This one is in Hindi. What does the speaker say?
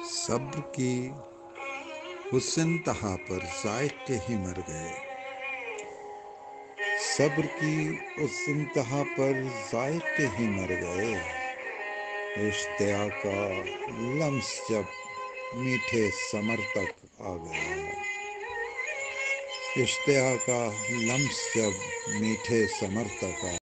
सब्र की उस तहा पर जायके ही मर गए। सब्र की उस इंतहा पर जायके ही मर गए। इश्तिया का लम्स जब मीठे समर तक आ गया इश्तिया का लम्स जब मीठे समर तक आ